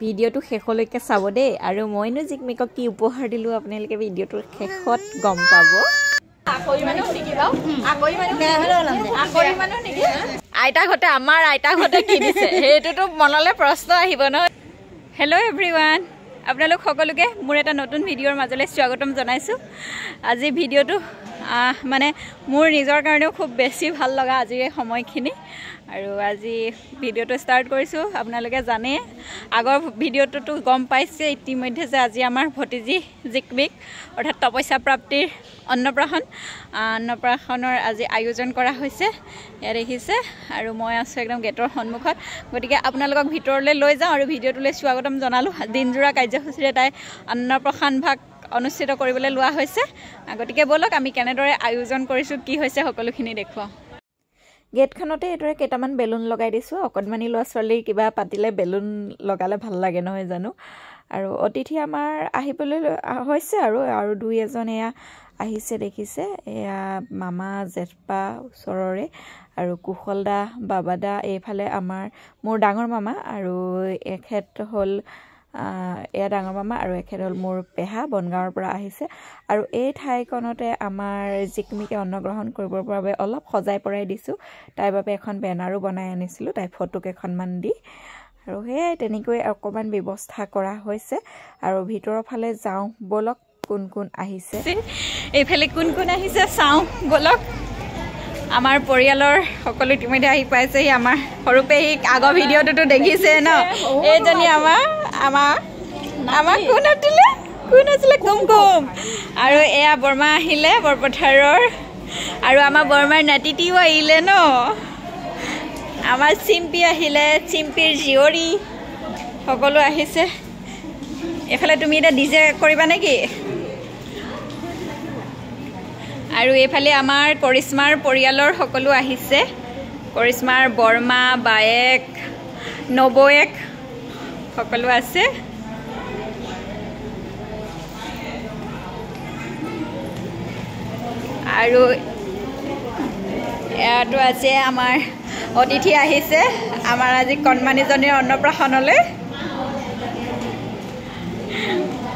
ভিডিঅ'টো শেষলৈকে চাব দেই। আৰু মইনো জিকমিকক কি উপহাৰ দিলোঁ আপোনালোকে ভিডিঅ'টোৰ শেষত গম পাব। আইতাকহঁতে আমাৰ আইতাকহঁতে কি দিছে? সেইটোতো মনলৈ প্ৰশ্ন আহিব ন হেল্ল' এভৰি ওৱান আপোনালোক সকলোকে মোৰ এটা নতুন ভিডিঅ'ৰ মাজলৈ স্বাগতম জনাইছোঁ। আজি ভিডিঅ'টো মানে মোৰ নিজৰ কাৰণেও খুব বেছি ভাল লগা আজিৰ এই সময়খিনি। আৰু আজি ভিডিঅ'টো ষ্টাৰ্ট কৰিছোঁ। আপোনালোকে জানে আগৰ ভিডিঅ'টোতো গম পাইছে ইতিমধ্যে যে আজি আমাৰ ভতিজী জিকমিক অৰ্থাৎ তপস্যা প্ৰাপ্তিৰ অন্নপ্ৰাশন। অন্নপ্ৰাশনৰ আজি আয়োজন কৰা হৈছে এয়া দেখিছে। আৰু মই আছোঁ একদম গেটৰ সন্মুখত। গতিকে আপোনালোকক ভিতৰলৈ লৈ যাওঁ আৰু ভিডিঅ'টোলৈ স্বাগতম জনালোঁ। দিনজোৰা কাৰ্যসূচীৰে তাই অন্নপ্ৰশান ভাগ অনুষ্ঠিত কৰিবলৈ লোৱা হৈছে। গতিকে ব'লক আমি কেনেদৰে আয়োজন কৰিছোঁ কি হৈছে সকলোখিনি দেখুৱাওঁ। গেটখনতে এইদৰে কেইটামান বেলুন লগাই দিছোঁ। অকণমানি ল'ৰা ছোৱালীৰ কিবা পাতিলে বেলুন লগালে ভাল লাগে নহয় জানো? আৰু অতিথি আমাৰ আহিবলৈ হৈছে আৰু আৰু দুই এজন এয়া আহিছে দেখিছে। এয়া মামা জেঠপা ওচৰৰে আৰু কুশল দা বাবা দা এইফালে আমাৰ মোৰ ডাঙৰ মামা আৰু এখেত হ'ল এয়া ডাঙৰ মামা আৰু এখেত হ'ল মোৰ পেহা বনগাঁৱৰ পৰা আহিছে। আৰু এই ঠাইখনতে আমাৰ জিকমিকে অন্নগ্ৰহণ কৰিবৰ বাবে অলপ সজাই পৰাই দিছোঁ। তাইৰ বাবে এখন বেনাৰো বনাই আনিছিলোঁ তাইৰ ফটো কেইখনমান দি। আৰু সেয়াই তেনেকৈ অকণমান ব্যৱস্থা কৰা হৈছে। আৰু ভিতৰৰ ফালে যাওঁ ব'লক কোন কোন আহিছে। এইফালে কোন কোন আহিছে চাওঁ ব'লক। আমাৰ পৰিয়ালৰ সকলো ইতিমধ্যে আহি পাইছেহি আমাৰ সৰু পেহীক আগৰ ভিডিঅ'টোতো দেখিছে ন? এইজনী আমাৰ আমাৰ আমাৰ কোন আছিলে কোন আছিলে? কুমকুম আৰু এয়া বৰমা আহিলে বৰপথাৰৰ। আৰু আমাৰ বৰমাৰ নাতিটিও আহিলে ন? আমাৰ চিম্পী আহিলে চিম্পীৰ জীয়ৰী সকলো আহিছে। এইফালে তুমি এতিয়া ডিজে কৰিবা নেকি? আৰু এইফালে আমাৰ কৰিশ্মাৰ পৰিয়ালৰ সকলো আহিছে। কৰিশ্মাৰ বৰমা বায়েক নবৌয়েক সকলো আছে। আৰু ইয়াতো আছে আমাৰ অতিথি আহিছে আমাৰ আজি কণমানিজনীৰ অন্নপ্ৰাশনলৈ।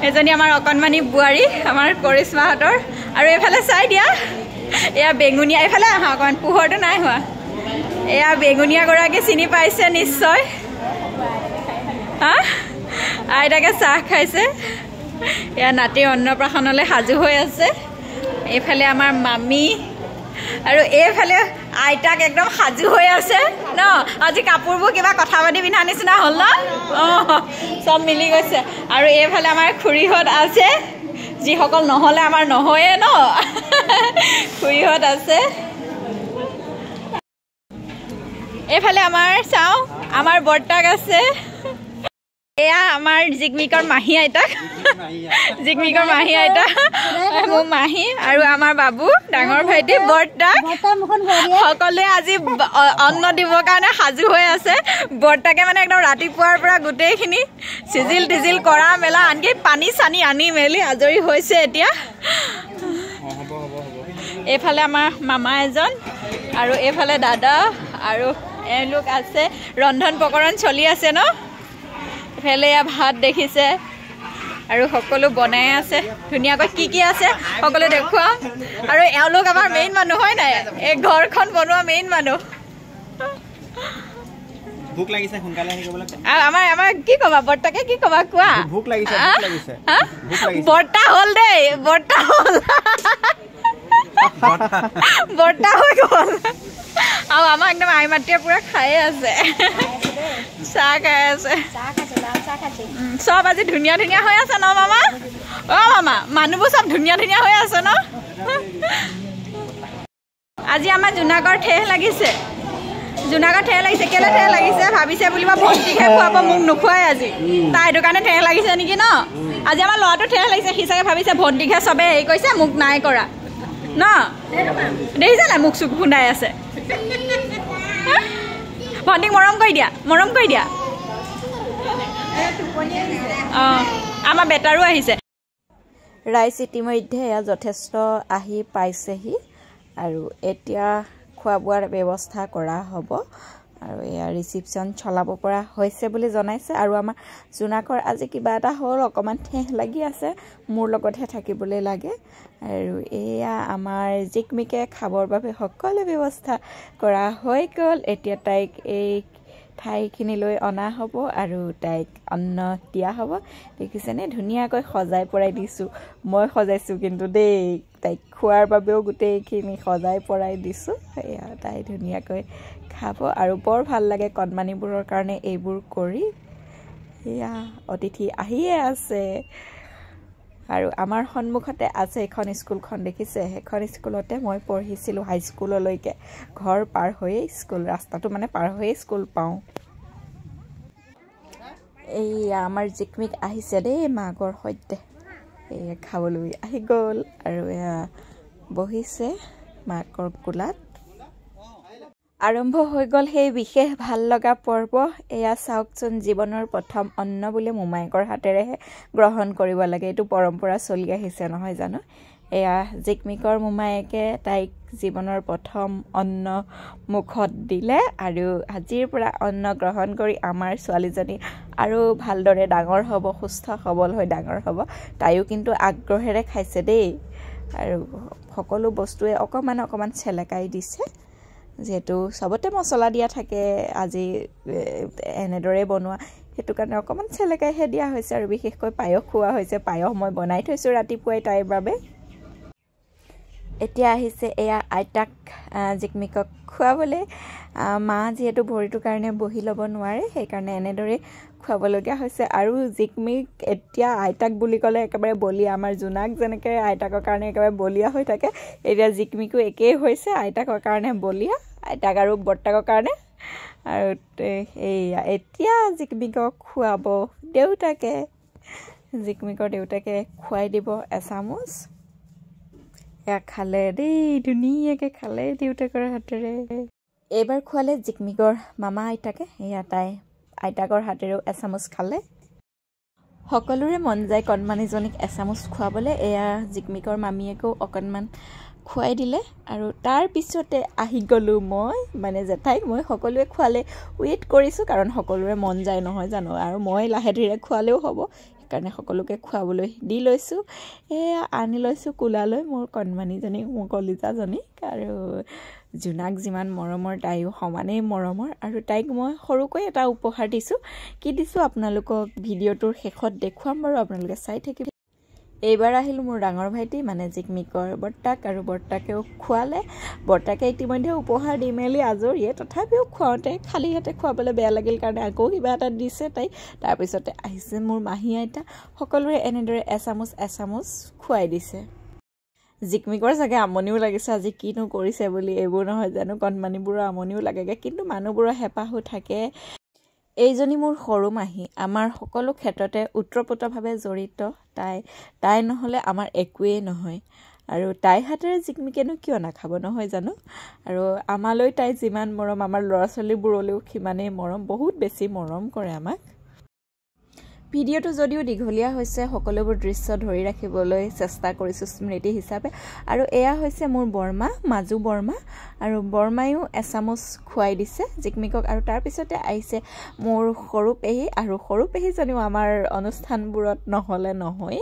এজনী আমাৰ অকণমানি বোৱাৰী আমাৰ কৰিশ্মাহঁতৰ। আৰু এইফালে চাই দিয়া। এয়া বেঙুনীয়া এইফালে আহা অকণমান পোহৰটো নাই হোৱা। এয়া বেঙুনীয়াগৰাকী চিনি পাইছে নিশ্চয়। হা? আইতাকে চাহ খাইছে। এয়া নাতিৰ অন্নপ্ৰাশনলৈ সাজু হৈ আছে। এইফালে আমাৰ মামী আৰু এইফালে আইতাক একদম সাজু হৈ আছে। ন? আজি কাপোৰবোৰ কিবা কথা পাতি পিন্ধা নিচিনা হ'ল ন? অঁ চব মিলি গৈছে। আৰু এইফালে আমাৰ খুৰীহঁত আছে। যিসকল নহ'লে আমাৰ নহয়ে ন? খুৰীহঁত আছে। এইফালে আমাৰ চাওঁ আমাৰ বৰ্তাক আছে। এয়া আমাৰ জিকমিকৰ মাহী আইতাক জিকমিকৰ মাহী আইতাক মোৰ মাহী আৰু আমাৰ বাবু ডাঙৰ ভাইটি বৰ্তাক। সকলোৱে আজি অন্ন দিবৰ কাৰণে সাজু হৈ আছে। বৰ্তাকে মানে একদম ৰাতিপুৱাৰ পৰা গোটেইখিনি চিজিল টিজিল কৰা মেলা আনকি পানী চানী আনি মেলি আজৰি হৈছে এতিয়া। এইফালে আমাৰ মামা এজন আৰু এইফালে দাদা আৰু এওঁলোক আছে। ৰন্ধন প্ৰকৰণ চলি আছে ন? এয়া ভাত দেখিছে আৰু সকলো বনাই আছে। ধুনীয়াকৈ কি কি আছে সকলো দেখুৱা আৰু এওঁলোক আমাৰ মেইন মানুহ হয় নাই? এই ঘৰখন বনোৱা মেইন মানুহ। আমাৰ আমাৰ কি কবা বৰ্তাকে কি কবা কোৱা? বৰ্তা হ'ল দেই বৰ্তা হ'ল। বৰ্তা হৈ গ'ল। আৰু আমাৰ একদম আই মাতৃয়ে পুৰা খায়ে আছে। চাহ খাই আছে। চব আজি ধুনীয়া ধুনীয়া হৈ আছে ন মামা? অ মামা মানুহবোৰ চব ধুনীয়া ধুনীয়া হৈ আছে ন? আজি আমাৰ জোনাগড় ঠেহ লাগিছে। জোনাগড় ঠেহ লাগিছে। কেলে ঠেহ লাগিছে? ভাবিছে বুলিব ভণ্টিকহে খুৱাব মোক নোখোৱাই আজি। তাৰ সেইটো কাৰণে ঠেহ লাগিছে নেকি ন? আজি আমাৰ ল'ৰাটো ঠেহ লাগিছে। সি চাগে ভাবিছে ভণ্টিকহে চবে হেৰি কৰিছে মোক নাই কৰা। ন দেখিছে নাই মোক চুক খুন্দাই আছে। ভণ্টিক মৰম কৰি দিয়া মৰম কৰি দিয়া। অঁ আমাৰ বেটাৰো আহিছে। ৰাইজ ইতিমধ্যে এয়া যথেষ্ট আহি পাইছেহি আৰু এতিয়া খোৱা বোৱাৰ ব্যৱস্থা কৰা হ'ব। আৰু এয়া ৰিচিপশ্যন চলাব পৰা হৈছে বুলি জনাইছে। আৰু আমাৰ জোনাকৰ আজি কিবা এটা হ'ল অকণমান ঠেহ লাগি আছে মোৰ লগতহে থাকিবলৈ লাগে। আৰু এয়া আমাৰ জিকমিকে খাবৰ বাবে সকলো ব্যৱস্থা কৰা হৈ গ'ল। এতিয়া তাইক এই ঠাইখিনিলৈ অনা হ'ব আৰু তাইক অন্ন দিয়া হ'ব। দেখিছেনে? ধুনীয়াকৈ সজাই পৰাই দিছোঁ। মই সজাইছোঁ কিন্তু দেই। তাইক খোৱাৰ বাবেও গোটেইখিনি সজাই পৰাই দিছোঁ। সেয়া তাই ধুনীয়াকৈ খাব আৰু বৰ ভাল লাগে কণমানিবোৰৰ কাৰণে এইবোৰ কৰি। সেয়া অতিথি আহিয়ে আছে। আৰু আমাৰ সন্মুখতে আছে এখন স্কুলখন দেখিছে? সেইখন স্কুলতে মই পঢ়িছিলোঁ হাইস্কুললৈকে। ঘৰ পাৰ হৈয়ে স্কুল ৰাস্তাটো মানে পাৰ হৈয়ে স্কুল পাওঁ। এইয়া আমাৰ জিকমিক আহিছে দেই মাকৰ সৈতে। এই খাবলৈ আহি গ'ল আৰু এয়া বহিছে মাকৰ কোলাত। আৰম্ভ হৈ গ'ল সেই বিশেষ ভাল লগা পৰ্ব। এয়া চাওকচোন জীৱনৰ প্ৰথম অন্ন বোলে মোমায়েকৰ হাতেৰেহে গ্ৰহণ কৰিব লাগে। এইটো পৰম্পৰা চলি আহিছে নহয় জানো? এয়া জিকমিকৰ মোমায়েকে তাইক জীৱনৰ প্ৰথম অন্ন মুখত দিলে আৰু আজিৰ পৰা অন্ন গ্ৰহণ কৰি আমাৰ ছোৱালীজনী আৰু ভালদৰে ডাঙৰ হ'ব সুস্থ সবল হৈ ডাঙৰ হ'ব তাইও কিন্তু আগ্ৰহেৰে খাইছে দেই। আৰু সকলো বস্তুৱে অকণমান অকণমান চেলেকাই দিছে যিহেতু চবতে মছলা দিয়া থাকে আজি এনেদৰে বনোৱা। সেইটো কাৰণে অকণমান চেলেকাইহে দিয়া হৈছে আৰু বিশেষকৈ পায়স খোৱা হৈছে। পায়স মই বনাই থৈছোঁ ৰাতিপুৱাই তাইৰ বাবে। এতিয়া আহিছে এয়া আইতাক জিকমিকক খুৱাবলৈ। মা যিহেতু ভৰিটোৰ কাৰণে বহি ল'ব নোৱাৰে সেইকাৰণে এনেদৰে খুৱাবলগীয়া হৈছে। আৰু জিকমিক এতিয়া আইতাক বুলি ক'লে একেবাৰে বলিয়া। আমাৰ জোনাক যেনেকৈ আইতাকৰ কাৰণে একেবাৰে বলিয়া হৈ থাকে এতিয়া জিকমিকো একেই হৈছে আইতাকৰ কাৰণে বলিয়া আইতাক আৰু বৰ্তাকৰ কাৰণে। আৰু এইয়া এতিয়া জিকমিকক খুৱাব দেউতাকে জিকমিকৰ দেউতাকে খুৱাই দিব এচামুচ। এয়া খালে দেই ধুনীয়াকৈ খালে দেউতাকৰ হাতেৰে। এইবাৰ খোৱালে জিকমিকৰ মামা আইতাকে এয়া তাই। আইতাকৰ হাতেৰেও এচামুচ খালে। সকলোৰে মন যায় কণমানিজনীক এচামুচ খুৱাবলৈ এয়া জিকমিকৰ মামীয়েকেও অকণমান খুৱাই দিলে। আৰু তাৰপিছতে আহি গ'লোঁ মই মানে জেঠাইক মই সকলোৱে খোৱালে। ৱেইট কৰিছোঁ কাৰণ সকলোৰে মন যায় নহয় জানো? আৰু মই লাহে ধীৰে খোৱালেও হ'ব। সেইকাৰণে সকলোকে খুৱাবলৈ দি লৈছোঁ। এয়া আনি লৈছোঁ কোলালৈ মোৰ কণমানিজনীক মোৰ কলিজাজনীক আৰু জোনাক যিমান মৰমৰ তাইও সমানেই মৰমৰ আৰু তাইক মই সৰুকৈ এটা উপহাৰ দিছোঁ। কি দিছোঁ আপোনালোকক? ভিডিঅ'টোৰ শেষত দেখুৱাম বাৰু আপোনালোকে চাই থাকিব। এইবাৰ আহিলোঁ মোৰ ডাঙৰ ভাইটি মানে জিকমিকৰ বৰ্তাক আৰু বৰ্তাকেও খুৱালে। বৰ্তাকে ইতিমধ্যে উপহাৰ দি মেলি আজৰিয়ে। তথাপিও খুৱাওঁতে খালী হাতে খুৱাবলৈ বেয়া লাগিল কাৰণে আকৌ কিবা এটা দিছে তাইক তাৰপিছতে আহিছে মোৰ মাহী আইতা। সকলোৰে এনেদৰে এচামুচ এচামুচ খুৱাই দিছে। জিকমিকৰ চাগে আমনিও লাগিছে। আজি কিনো কৰিছে বুলি এইবোৰ নহয় জানো? কণমানিবোৰৰ আমনিও লাগেগৈ কিন্তু মানুহবোৰৰ হেঁপাহো থাকে। এইজনী মোৰ সৰু মাহী। আমাৰ সকলো ক্ষেত্ৰতে ওতঃপ্ৰোতভাৱে জড়িত। তাই তাই নহ'লে আমাৰ একোৱেই নহয়। আৰু তাই হাতেৰে জিকমিকেনো কিয় নাখাব নহয় জানো? আৰু আমালৈ তাই যিমান মৰম আমাৰ ল'ৰা ছোৱালীবোৰলৈও সিমানেই মৰম বহুত বেছি মৰম কৰে আমাক। ভিডিঅ'টো যদিও দীঘলীয়া হৈছে সকলোবোৰ দৃশ্য ধৰি ৰাখিবলৈ চেষ্টা কৰিছোঁ স্মৃতি হিচাপে। আৰু এয়া হৈছে মোৰ বৰমা মাজু বৰমা আৰু বৰমায়ো এচামুচ খুৱাই দিছে জিকমিকক। আৰু তাৰপিছতে আহিছে মোৰ সৰু পেহী আৰু সৰু পেহীজনীও আমাৰ অনুষ্ঠানবোৰত নহ'লে নহয়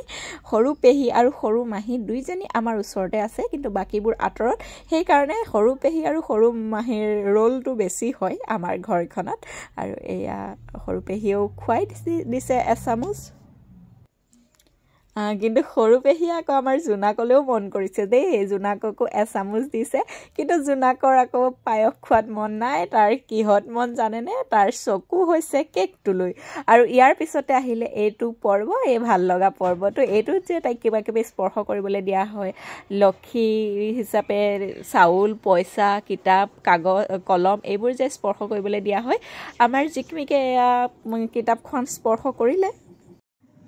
সৰু পেহী আৰু সৰু মাহী দুইজনী আমাৰ ওচৰতে আছে কিন্তু বাকীবোৰ আঁতৰত। সেইকাৰণে সৰু পেহী আৰু সৰু মাহীৰ ৰোলটো বেছি হয় আমাৰ ঘৰখনত। আৰু এয়া সৰু পেহীয়েও খুৱাই দিছে এচামুচ কিন্তু সৰু পেহীয়ে আকৌ আমাৰ জোনাকলৈও মন কৰিছে দেই। জোনাককো এচামুচ দিছে। কিন্তু জোনাকৰ আকৌ পায়স খোৱাত মন নাই। তাৰ কিহত মন জানেনে? তাৰ চকু হৈছে কেকটোলৈ। আৰু ইয়াৰ পিছতে আহিলে এইটো পৰ্ব এই ভাল লগা পৰ্বটো। এইটোত যে তাইক কিবা কিবি স্পৰ্শ কৰিবলৈ দিয়া হয় লক্ষী হিচাপে চাউল পইচা কিতাপ কাগজ কলম এইবোৰ যে স্পৰ্শ কৰিবলৈ দিয়া হয় আমাৰ জিকমিকে এয়া কিতাপখন স্পৰ্শ কৰিলে।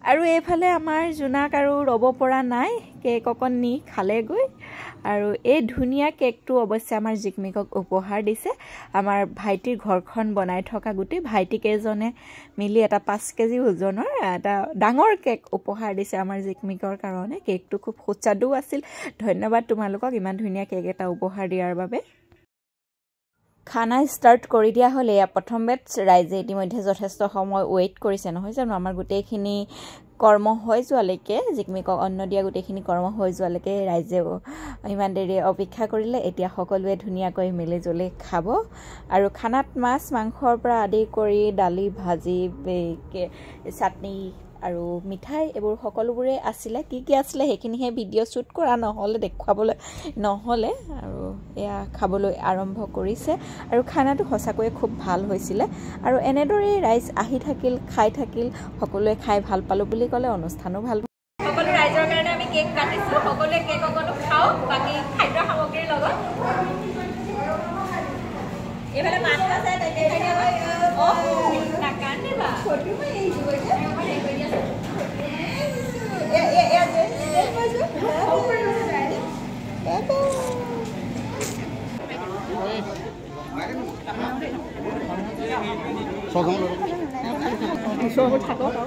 আৰু এইফালে আমাৰ জোনাক আৰু ৰ'ব পৰা নাই কেক অকণ নি খালেগৈ। আৰু এই ধুনীয়া কেকটো অৱশ্যে আমাৰ জিকমিকক উপহাৰ দিছে। আমাৰ ভাইটিৰ ঘৰখন বনাই থকা গোটেই ভাইটিকেইজনে মিলি এটা পাঁচ কেজি ওজনৰ এটা ডাঙৰ কেক উপহাৰ দিছে আমাৰ জিকমিকৰ কাৰণে। কেকটো খুব সুস্বাদু আছিল। ধন্যবাদ তোমালোকক ইমান ধুনীয়া কেক এটা উপহাৰ দিয়াৰ বাবে। খানা ষ্টাৰ্ট কৰি দিয়া হ'ল এয়া প্ৰথম বেটছ ৰাইজে ইতিমধ্যে যথেষ্ট সময় ৱেইট কৰিছে নহয় জানো? আমাৰ গোটেইখিনি কৰ্ম হৈ যোৱালৈকে জিকমিকক অন্ন দিয়া গোটেইখিনি কৰ্ম হৈ যোৱালৈকে ৰাইজে ইমান দেৰি অপেক্ষা কৰিলে। এতিয়া সকলোৱে ধুনীয়াকৈ মিলি জুলি খাব। আৰু খানাত মাছ মাংসৰ পৰা আদি কৰি দালি ভাজি চাটনি আৰু মিঠাই এইবোৰ সকলোবোৰে আছিলে। কি কি আছিলে সেইখিনিহে ভিডিঅ' শ্বুট কৰা নহ'লে দেখুৱাবলৈ নহ'লে আৰু এয়া খাবলৈ আৰম্ভ কৰিছে। আৰু খানাটো সঁচাকৈয়ে খুব ভাল হৈছিলে। আৰু এনেদৰেই ৰাইজ আহি থাকিল খাই থাকিল সকলোৱে খাই ভাল পালোঁ বুলি ক'লে অনুষ্ঠানো ভাল সকলো ৰাইজৰ কাৰণে আমি কেক কাটিছোঁ সকলোৱে কেক অকণো খাওঁ বাকী খাদ্য সামগ্ৰীৰ লগত। এইফালে মাছ আছে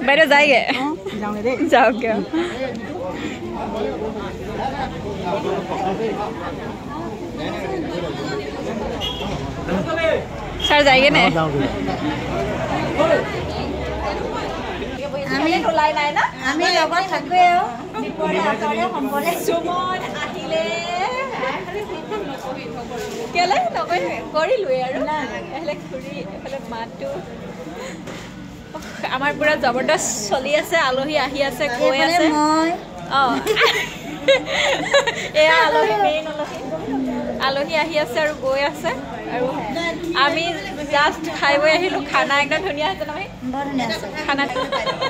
bây giờ dạy kìa chào kìa sao dạy cái này? আমি ওলাই নাই না? আমি লগত থাকোৱে আৰু। বিপদে আপদে সম্পদে সুমন আহিলে। কেলে? নকৰি কৰিলোৱে আৰু। এফালে খুৰী এফালে মাতো। আমাৰ পুৰা জবৰদস্ত চলি আছে আলহী আহি আছে গৈ এইফালে আছে। অঁ। এয়া আলহী মেইন আলহী। আলহী আহি আছে আৰু গৈ আছে। আৰু আমি জাষ্ট খাই বৈ আহিলোঁ। খানা একদম ধুনীয়া হৈছে নহয়। বৰ ধুনীয়া আছে খানা।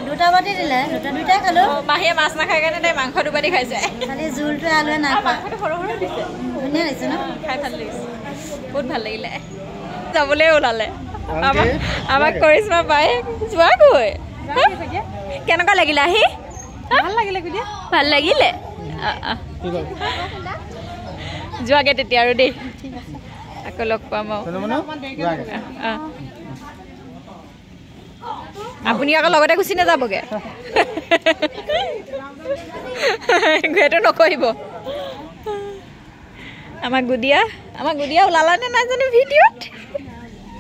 দুটা বাতি দিলে দুটা দুটাই খালোঁ। অঁ, মাহীয়ে মাছ নাখায় কাৰণে তাই মাংস দুবাতি খাইছে। খালি জোলটো আলুৱে নাই আৰু খোৱা মাংসটো সৰু সৰু দিছে। ধুনীয়া লাগিছে ন? খাই ভাল লাগিছে। বহুত ভাল লাগিলে। যাবলৈ ওলালে। আমাক আমাক কৰিশ্মা বাই যোৱাগৈ হা? কেনেকুৱা লাগিলে আহি? ভাল লাগিলে ভাল। যোৱাগে তেতিয়া আৰু দেই। আকৌ লগ পাম আৰু। আপুনি আকৌ লগতে গুচি নাযাবগে? সেইটো নকৰিব। আমাৰ গুদিয়া আমাৰ গুদিয়া ওলালা নে নাই জানো ভিডিঅ'ত?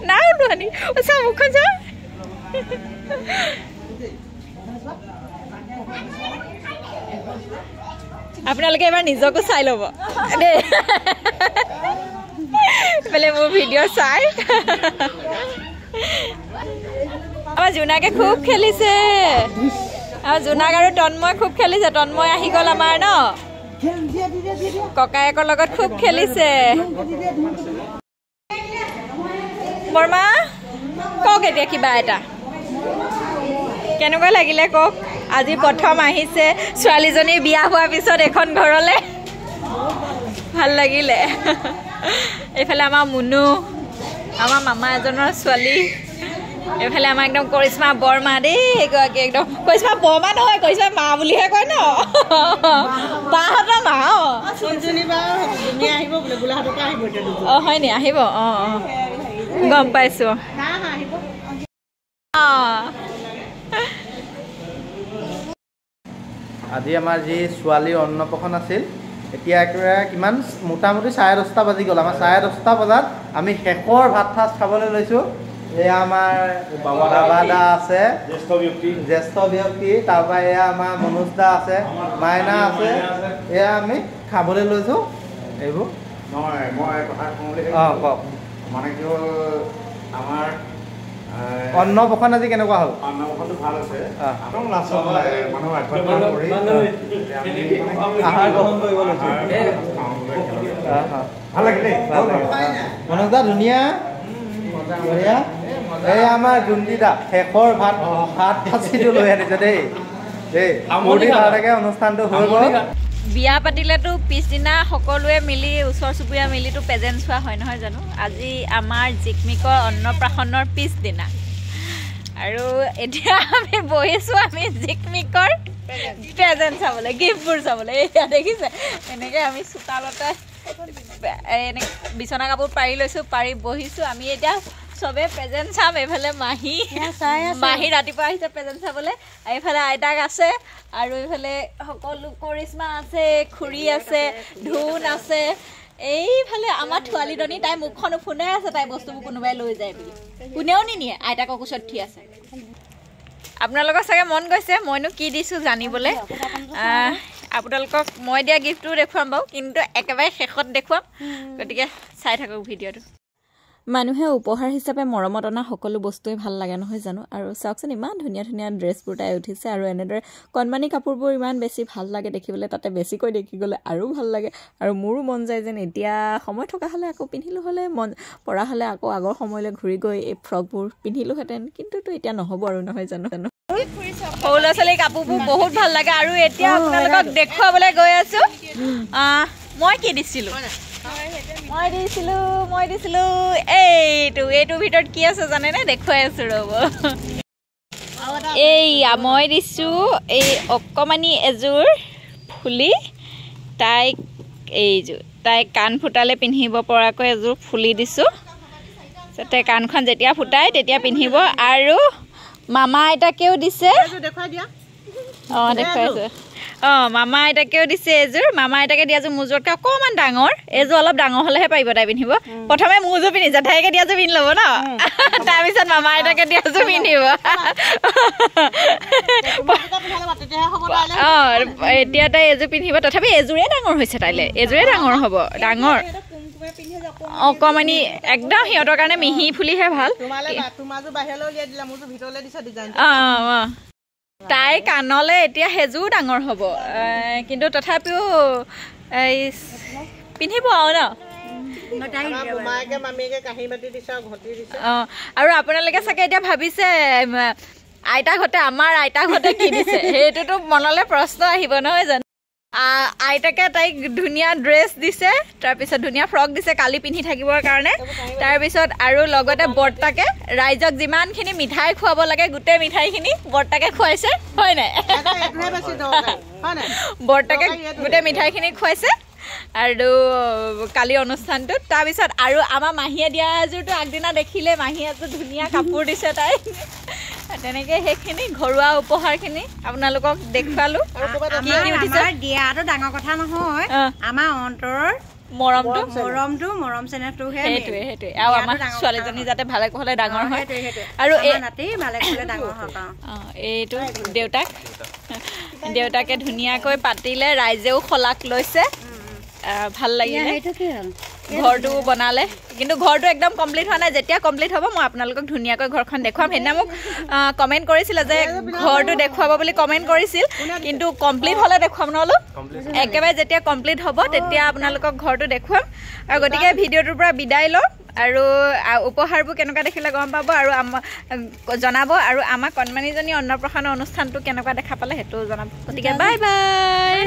নাই ওলোৱা নি। চা মুখখন চা। আপোনালোকে এবাৰ নিজকো চাই ল'ব। দেই। এইফালে মোৰ ভিডিঅ' চাই আমাৰ জোনাকে খুব খেলিছে আৰু জোনাক আৰু তন্ময় খুব খেলিছে তন্ময় আহি গ'ল আমাৰ ন ককায়েকৰ লগত খুব খেলিছে বৰ্মা কওক এতিয়া কিবা এটা কেনেকুৱা লাগিলে কওক আজি প্ৰথম আহিছে ছোৱালীজনী বিয়া হোৱাৰ পিছত এখন ঘৰলৈ ভাল লাগিলে এইফালে আমাৰ মুনু আমাৰ মামা এজনৰ ছোৱালী। এইফালে আমাৰ একদম কৰিশ্মা বৰমা দেই এগৰাকী একদম। কৰিশ্মা বৰমা নহয় কৰিশ্মা মা বুলিহে কয় ন? বাহঁতৰ মা অঁ। হয় নি? আহিব অঁ অঁ। গম পাইছোঁ। আজি আমাৰ যি ছোৱালীৰ অন্নপ্ৰসন আছিল এতিয়া একেবাৰে কিমান মোটামুটি চাৰে দহটা বাজি গ'ল। আমাৰ চাৰে দহটা বজাত আমি শেষৰ ভাত সাজ খাবলৈ লৈছোঁ। এয়া আমাৰ বাবা দা আছে। জ্যেষ্ঠ ব্যক্তি। জ্যেষ্ঠ ব্যক্তি তাৰপৰা এয়া আমাৰ মনোজ দা আছে। মাইনা আছে। এয়া আমি খাবলৈ লৈছোঁ। এইবোৰ। নহয় মই কথা কওঁ অঁ কওক। মানে কি হ'ল আমাৰ অন্নপ্ৰসন আজি কেনেকুৱা হ'ল? ভাল আছে। আহাৰ গ্ৰহণ কৰিব লৈছোঁ। ভাল লাগিলে। ভাল। মনোজ দা ধুনীয়া? বঢ়িয়া। এই আমাৰ শেষৰ ভাত ভাত সাঁচিটো লৈ আনিছে দেই। দেই। মূৰ্তি ভালকে অনুষ্ঠানটো হৈ গ'ল। বিয়া পাতিলেতো পিছদিনা সকলোৱে মিলি ওচৰ চুবুৰীয়া মিলিতো প্ৰেজেণ্ট চোৱা হয় নহয় জানো? আজি আমাৰ জিকমিকৰ অন্নপ্ৰাশনৰ পিছদিনা। আৰু এতিয়া আমি বহিছোঁ আমি জিকমিকৰ প্ৰেজেণ্ট চাবলৈ গিফ্টবোৰ চাবলৈ। এয়া দেখিছে এনেকৈ আমি চোতালতে এনে বিচনা কাপোৰ পাৰি লৈছোঁ পাৰি বহিছোঁ। আমি এতিয়া চবে প্ৰেজেণ্ট চাম এইফালে মাহী। মাহী ৰাতিপুৱা আহিছে প্ৰেজেণ্ট চাবলৈ। এইফালে আইতাক আছে আৰু এইফালে সকলো কৰিশ্মা আছে খুৰী আছে ধুন আছে। এইফালে আমাৰ ছোৱালীজনী তাই মুখখন ফুনাই আছে তাই বস্তুবোৰ কোনোবাই লৈ যায় বুলি। কোনেও নিনিয়ে আইতাকৰ কোচত থি আছে। আপোনালোকৰ চাগে মন গৈছে মইনো কি দিছোঁ জানিবলৈ? আপোনালোকক মই দিয়া গিফ্টটো দেখুৱাম বাৰু কিন্তু একেবাৰে শেষত দেখুৱাম। গতিকে চাই থাকক ভিডিঅ'টো। মানুহে উপহাৰ হিচাপে মৰমত অনা সকলো বস্তুৱেই ভাল লাগে নহয় জানো? আৰু চাওকচোন ইমান ধুনীয়া ধুনীয়া ড্ৰেছবোৰ তাই উঠিছে আৰু এনেদৰে কণমানি কাপোৰবোৰ ইমান বেছি ভাল লাগে দেখিবলৈ তাতে বেছিকৈ দেখি গ'লে আৰু ভাল লাগে। আৰু মোৰো মন যায় যেন এতিয়া সময় থকা হ'লে আকৌ পিন্ধিলোঁ হ'লে মন পৰা হ'লে আকৌ আগৰ সময়লৈ ঘূৰি গৈ এই ফ্ৰকবোৰ পিন্ধিলোহেঁতেন। কিন্তুতো এতিয়া নহ'ব আৰু নহয় জানো? জানো সৰু ল'ৰা ছোৱালীৰ কাপোৰবোৰ বহুত ভাল লাগে আৰু এতিয়া আপোনালোকক দেখুৱাবলৈ গৈ আছোঁ। মই কি দিছিলোঁ? মই দিছিলোঁ মই দিছিলোঁ। এইটো এইটোৰ ভিতৰত কি আছে জানেনে? দেখুৱাই আছোঁ ৰ'ব। এইয়া মই দিছোঁ এই অকণমানি এযোৰ ফুলি। তাইক এইযোৰ তাইক কাণ ফুটালে পিন্ধিব পৰাকৈ এযোৰ ফুলি দিছোঁ। যাতে কাণখন যেতিয়া ফুটাই তেতিয়া পিন্ধিব। আৰু মামা আইতাকেও দিছে। অঁ দেখুৱাইছোঁ। অঁ মামা আইতাকেও দিছে এযোৰ। মামা আইতাকে দিয়াযোৰ মোৰযোৰতকৈ অকণমান ডাঙৰ। এইযোৰ অলপ ডাঙৰ হ'লেহে পাৰিব তাই পিন্ধিব। প্ৰথমে মোৰযোৰ পিন্ধি জেঠাইকে দিয়াযোৰ পিন্ধি ল'ব ন? তাৰপিছত মামা আইতাকে দিয়াযোৰ পিন্ধিব। অঁ এতিয়া তাই এযোৰ পিন্ধিব। তথাপি এযোৰে ডাঙৰ হৈছে তাইলৈ। এযোৰে ডাঙৰ হ'ব ডাঙৰ। অকণমানি একদম সিহঁতৰ কাৰণে মিহি ফুলিহে ভাল। অঁ অঁ। তাই কাণলৈ এতিয়া সেইযোৰো ডাঙৰ হ'ব। কিন্তু তথাপিও এই পিন্ধিব আৰু ন? আৰু অঁ আপোনালোকে চাগে এতিয়া ভাবিছে উম, আইতাকহঁতে আমাৰ আইতাকহঁতে কি দিছে? সেইটোতো মনলৈ প্ৰশ্ন আহিব নহয় জানো? আইতাকে তাইক ধুনীয়া ড্ৰেছ দিছে তাৰপিছত ধুনীয়া ফ্ৰক দিছে কালি পিন্ধি থাকিবৰ কাৰণে। তাৰপিছত আৰু লগতে বৰ্তাকে ৰাইজক যিমানখিনি মিঠাই খুৱাব লাগে গোটেই মিঠাইখিনি বৰ্তাকে খুৱাইছে হয় নাই? বৰ্তাকে গোটেই মিঠাইখিনি খুৱাইছে আৰু কালি অনুষ্ঠানটোত। তাৰপিছত আৰু আমাৰ মাহীয়ে দিয়া এযোৰটো আগদিনা দেখিলে মাহীয়ে এযোৰ ধুনীয়া কাপোৰ দিছে তাই তেনেকৈ সেইখিনি ঘৰুৱা উপহাৰখিনি আপোনালোকক দেখুৱালোঁ কি কি উঠিছে দিয়াটো ডাঙৰ কথা নহয়। আমাৰ অন্তৰৰ মৰমটো মৰমটো মৰম চেনেহটোহে। সেইটোৱে সেইটোৱে আৰু আমাৰ ছোৱালীজনী যাতে ভালে কুশলে ডাঙৰ। হয়। আৰু এই নাতি ভালে কুশলে ডাঙৰ হওক। অঁ, এইটো দেউতাক দেউতাকে ধুনীয়াকৈ পাতিলে ৰাইজেও শলাগ লৈছে ভাল লাগিলে ঘৰটো বনালে। কিন্তু ঘৰটো একদম কমপ্লিট হোৱা নাই। যেতিয়া কমপ্লিট হ'ব মই আপোনালোকক ধুনীয়াকৈ ঘৰখন দেখুৱাম। সেইদিনা মোক কমেণ্ট কৰিছিলে যে ঘৰটো দেখুৱাব বুলি কমেণ্ট কৰিছিল। কিন্তু কমপ্লিট হ'লে দেখুৱাম নহ'লো একেবাৰে যেতিয়া কমপ্লিট হ'ব তেতিয়া আপোনালোকক ঘৰটো দেখুৱাম। আৰু গতিকে ভিডিঅ'টোৰ পৰা বিদায় লওঁ। আৰু উপহাৰবোৰ কেনেকুৱা দেখিলে গম পাব। আৰু আমাক জনাব। আৰু আমাৰ কণমানিজনী অন্নপ্ৰসন্ন অনুষ্ঠানটো কেনেকুৱা দেখা পালে সেইটোও জনাব। গতিকে বাই বাই